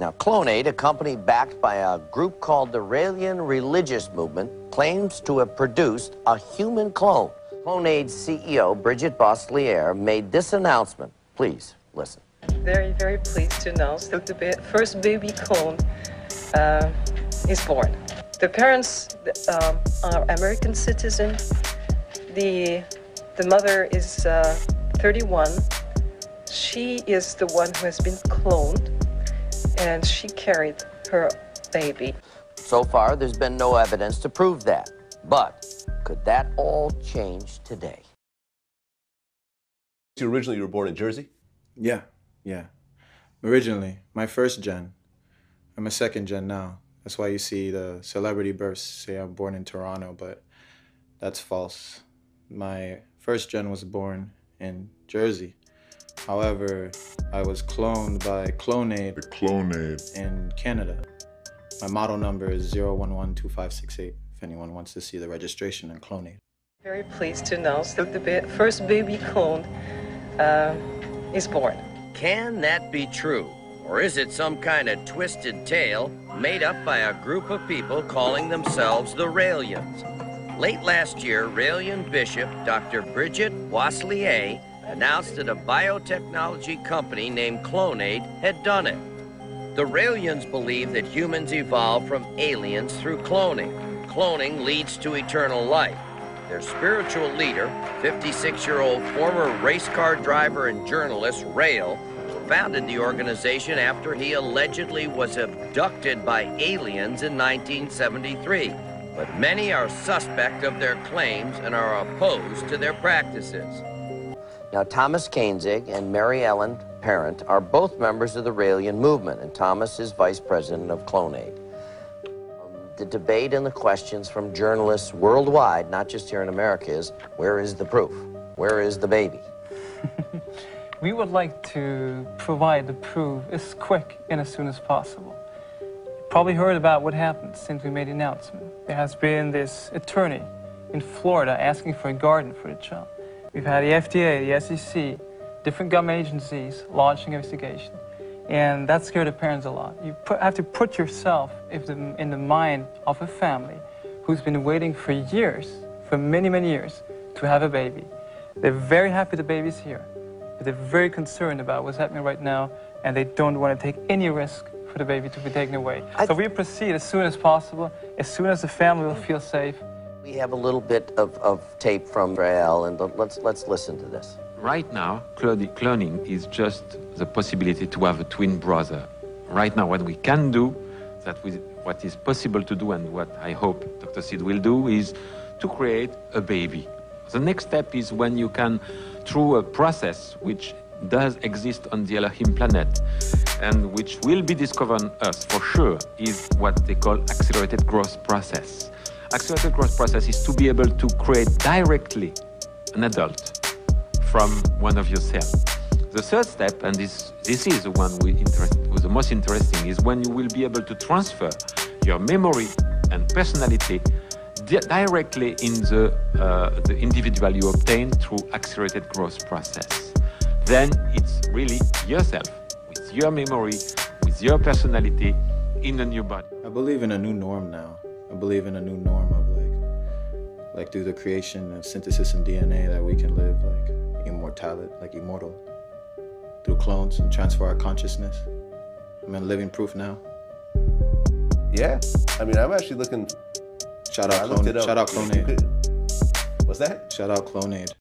Now, Clonaid, a company backed by a group called the Raelian Religious Movement, claims to have produced a human clone. Clonaid's CEO, Bridget Boisselier, made this announcement. Please listen. Very, very pleased to announce that the first baby clone uh, is born. The parents um, are American citizen. The the mother is uh, 31. She is the one who has been cloned, and she carried her baby. So far, there's been no evidence to prove that. But could that all change today? You originally you were born in Jersey. Yeah, yeah. Originally, my first gen. I'm a second gen now. That's why you see the celebrity bursts say I'm born in Toronto, but that's false. My first gen was born in Jersey. However, I was cloned by Clonaid Clonaid. in Canada. My model number is 0112568 if anyone wants to see the registration in Clonaid. Very pleased to announce that the first baby clone uh, is born. Can that be true? Or is it some kind of twisted tale made up by a group of people calling themselves the Raelians? Late last year, Raelian Bishop Dr. Bridget Boisselier announced that a biotechnology company named Clonaid had done it. The Raelians believe that humans evolved from aliens through cloning. Cloning leads to eternal life. Their spiritual leader, 56 year old former race car driver and journalist Rael, founded the organization after he allegedly was abducted by aliens in 1973. But many are suspect of their claims and are opposed to their practices. Now, Thomas Koenig and Mary Ellen Parent are both members of the Raelian movement, and Thomas is vice president of Clonaid. Um, the debate and the questions from journalists worldwide, not just here in America, is where is the proof? Where is the baby? We would like to provide the proof as quick and as soon as possible. You probably heard about what happened since we made the announcement. There has been this attorney in Florida asking for a garden for the child. We've had the FDA, the SEC, different government agencies launching investigation. And that scared the parents a lot. You put, have to put yourself if the, in the mind of a family who's been waiting for years, for many, many years, to have a baby. They're very happy the baby's here, but they're very concerned about what's happening right now, and they don't want to take any risk for the baby to be taken away. I- so we proceed as soon as possible, as soon as the family will feel safe. We have a little bit of, of tape from Rael, and let's, let's listen to this. Right now, cloning is just the possibility to have a twin brother. Right now, what we can do, that we, what is possible to do, and what I hope Dr. Sid will do, is to create a baby. The next step is when you can, through a process which does exist on the Elohim planet, and which will be discovered on Earth for sure, is what they call accelerated growth process. Accelerated growth process is to be able to create directly an adult from one of your cells. The third step, and this, this is the one we interest, the most interesting, is when you will be able to transfer your memory and personality di- directly in the, uh, the individual you obtain through accelerated growth process. Then it's really yourself, with your memory, with your personality, in a new body. I believe in a new norm now. I believe in a new norm of like, like through the creation of synthesis and DNA that we can live like immortality, like immortal, through clones and transfer our consciousness. I'm in living proof now. Yeah. I mean, I'm actually looking. Shout out looked Clonaid. it up. Shout out Clonaid. What's that? Shout out Clonaid.